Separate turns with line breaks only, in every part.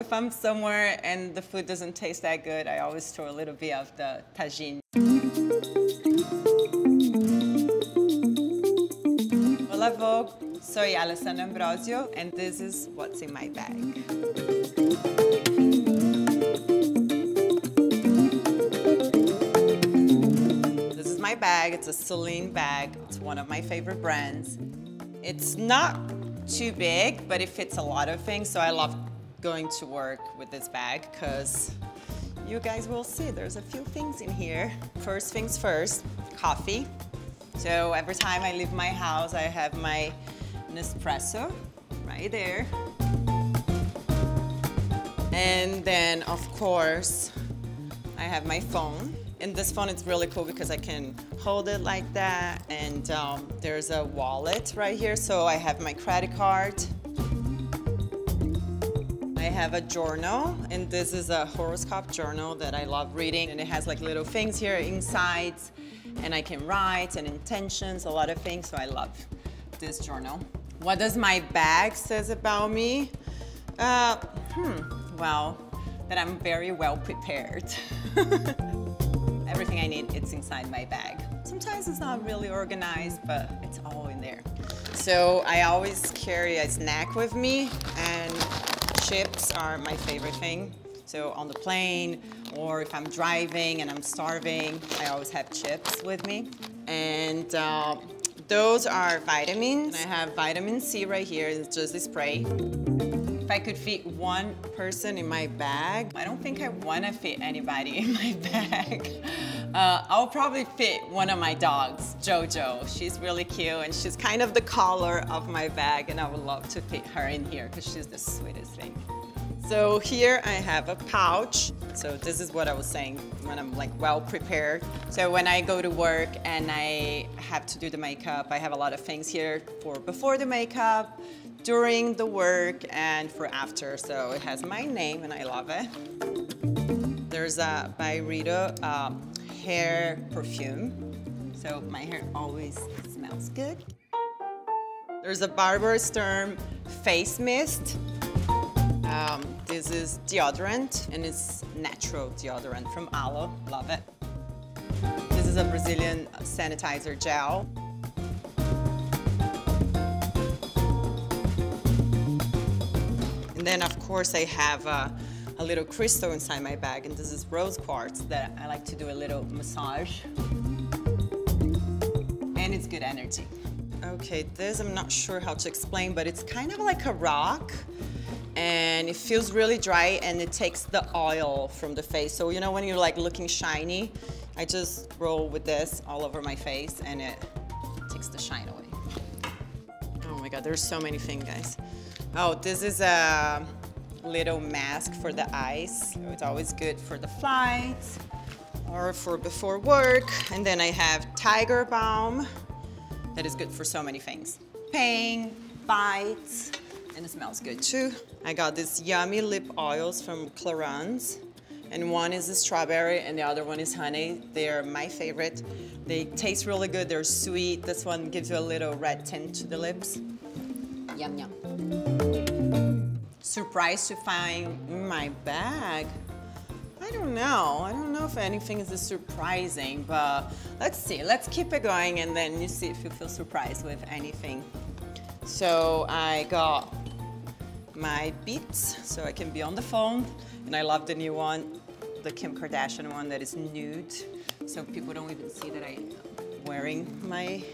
If I'm somewhere and the food doesn't taste that good, I always throw a little bit of the Tajín. Hola Vogue, soy Alessandra Ambrosio and this is what's in my bag. This is my bag, it's a Celine bag. It's one of my favorite brands. It's not too big, but it fits a lot of things, so I love going to work with this bag because you guys will see there's a few things in here. First things first, coffee. So every time I leave my house, I have my Nespresso right there. And then, of course, I have my phone. And this phone is really cool because I can hold it like that. And um, there's a wallet right here. So I have my credit card. I have a journal, and this is a horoscope journal that I love reading. And it has like little things here insights, and I can write and intentions, a lot of things. So I love this journal. What does my bag says about me? Uh, hmm, well, that I'm very well prepared. Everything I need, it's inside my bag. Sometimes it's not really organized, but it's all in there. So I always carry a snack with me, and chips are my favorite thing. So on the plane, or if I'm driving and I'm starving, I always have chips with me. And uh, those are vitamins. I have vitamin C right here, it's just a spray. If I could fit one person in my bag, I don't think I want to fit anybody in my bag. Uh, I'll probably fit one of my dogs, Jojo. She's really cute and she's kind of the color of my bag and I would love to fit her in here because she's the sweetest thing. So here I have a pouch. So this is what I was saying when I'm like well prepared. So when I go to work and I have to do the makeup, I have a lot of things here for before the makeup, during the work, and for after. So it has my name and I love it. There's a Byredo um, hair perfume. So my hair always smells good. There's a Barbara Sturm face mist. Um, this is deodorant, and it's natural deodorant from Aloe. Love it. This is a Brazilian sanitizer gel. And then, of course, I have a, a little crystal inside my bag, and this is rose quartz that I like to do a little massage. And it's good energy. Okay, this I'm not sure how to explain, but it's kind of like a rock and it feels really dry and it takes the oil from the face. So you know when you're like looking shiny, I just roll with this all over my face and it takes the shine away. Oh my God, there's so many things, guys. Oh, this is a little mask for the eyes. So it's always good for the flight or for before work. And then I have Tiger Balm that is good for so many things. Pain, bites, and it smells good too. I got these yummy lip oils from Clarins. And one is strawberry and the other one is honey. They're my favorite. They taste really good, they're sweet. This one gives you a little red tint to the lips. Yum, yum. Surprised to find my bag. I don't know. I don't know if anything is surprising, but let's see. Let's keep it going and then you see if you feel surprised with anything. So I got my Beats so I can be on the phone. And I love the new one, the Kim Kardashian one that is nude. So people don't even see that I'm wearing my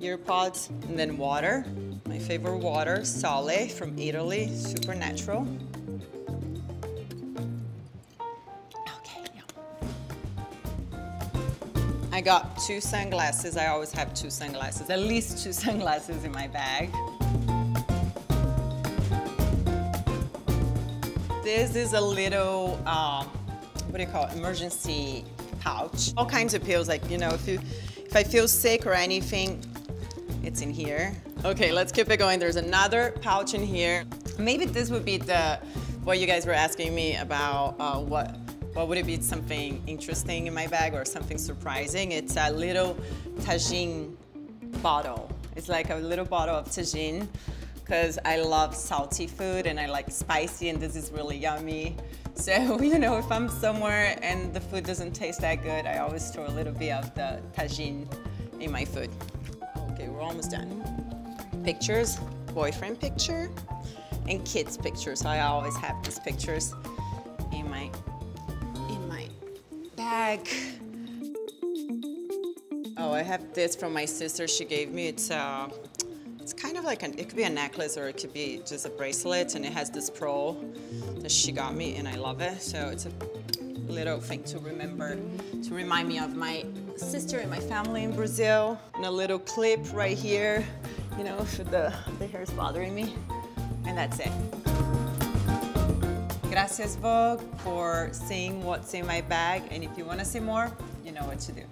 earpods. And then water, my favorite water, Sole from Italy, super natural. Okay. I got two sunglasses. I always have two sunglasses, at least two sunglasses in my bag. This is a little, um, what do you call it, emergency pouch. All kinds of pills, like, you know, if, you, if I feel sick or anything, it's in here. Okay, let's keep it going. There's another pouch in here. Maybe this would be the, what you guys were asking me about, uh, what, what would it be something interesting in my bag or something surprising? It's a little Tajín bottle. It's like a little bottle of Tajín because I love salty food and I like spicy and this is really yummy. So, you know, if I'm somewhere and the food doesn't taste that good, I always throw a little bit of the Tajín in my food. Okay, we're almost done. Pictures, boyfriend picture, and kids pictures. I always have these pictures in my, in my bag. Oh, I have this from my sister. She gave me. It's uh, it's kind of like an. It could be a necklace or it could be just a bracelet, and it has this pearl that she got me, and I love it. So it's a little thing to remember, to remind me of my sister and my family in Brazil. And a little clip right here, you know, if the the hair is bothering me, and that's it. Gracias, Vogue, for seeing what's in my bag. And if you want to see more, you know what to do.